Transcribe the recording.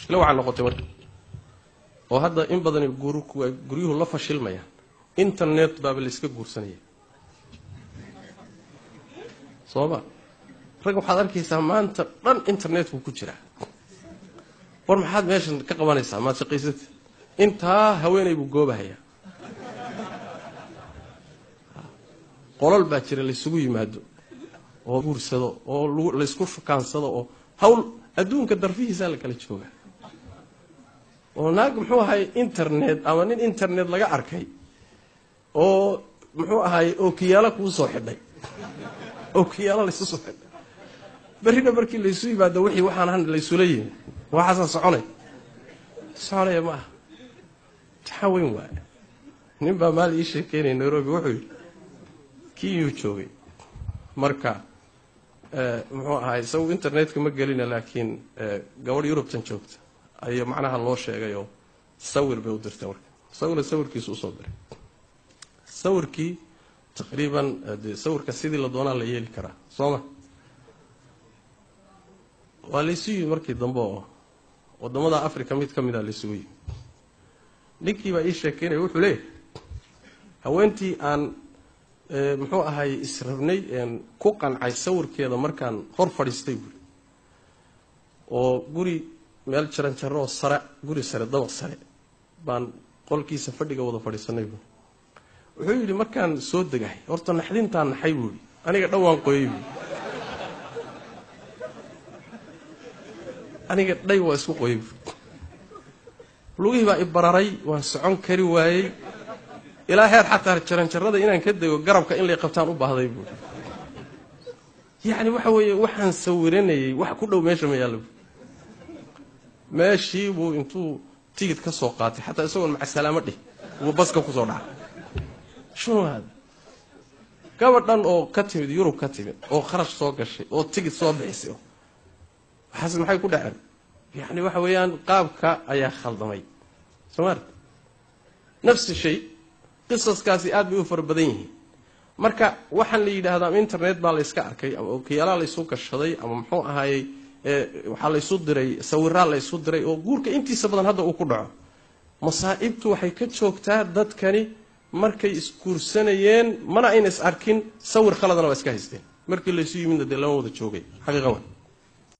mushkilo waxaa noqotay marka oo hadda in badani guryuhu la fashilmayaan internet baaba layska guursanaya sooma rag waxaad arkaysaa maanta dhan internet buu ku jiraa. War maxaad meeshan ka qabanaysaa maad shaqaysata intaa haweenay buu goobahayaa. Qolol baa jira laysugu yimaado oo guursado oo laysku shukaansado oo hawl adduunka darfihiisaa la kala jooga oo naag muxuu ahay internet ama nin internet laga arkay oo muxuu ahay ookiyaalo kuu soo xidhay. Ookiyaalo laysu soo xidhay. Berrina markii laysu yimaado wixii waxaan laysula yimi. Waxaasaa soconay. Soconaya ma aha. Taxa weyn waaya nin baa maal ii sheekeynaya nairobi wuxuu yidhi kiyuu joogay? Marka muxuu ahay isagu internetka ma gelina laakiin gabadh yurubtan joogta ayaa macnaha loo sheegay oo sawir bay u dirtay marka. Isaguna sawirkiisu u soo diray. Sawirkii taqriiban de sawirka sidii la doonaa la yeeli karaa soo ma waa laysu yimi markii dambe oo waddamada africa mid ka mida laysugu yimi. Ninkii baa ii sheekeynaya wuxuu leeyahay haweentii aan muxuu ahay israbnay ku qancay sawirkeeda markaan hor fadhiistay buuri oo guri meel jaranjaro oo sare guri sare dabaq sare baan qolkiisa fadhiga wada fadhiisanay buuri wuxuu yidhi markaan soo degahay horta naxdintaan naxay buuhi aniga dhowaan qoyay buui aniga dhay waa isku qoyay buui lugihii baa i bararay waan socon kari waayey. Ilaa heer xataa jaranjarada inaan ka dego garabka in lay qabtaan u baahday buui yacni waxa weeye waxaan sawiranayay wax ku dhow meesha ma yaalla buui meeshii buu intuu tigid ka soo qaatay. Xataa isagoon macasalaamo dhih. Buu baska ku soo dhacay. Shunu haada gabadhan oo ka timid yurub ka timid oo kharash soo gashay oo tigid soo bixisay. Waxaas maxay ku dhaceen? Yacni waxa weeyaan qaabka ayaa khaldamay. Somaali nafsi shay qisaskaasi aad bay u fara badan yihiin. Marka waxaan la yidhaahdaa ama internet baa layska arkay ama okiyaalaa laysu gashaday ama muxuu ahaayey waxaa laysu diray sawiraa laysu diray oo guurka intiisa badan hadda uu ku dhaco. Masaa'ibtu waxay ka joogtaa dadkani markay isguursanayeen mana ayna is arkin sawir khaladana waa iska haysteen. Markii laysu yimidna dee lama wada joogay xaqiiqa wa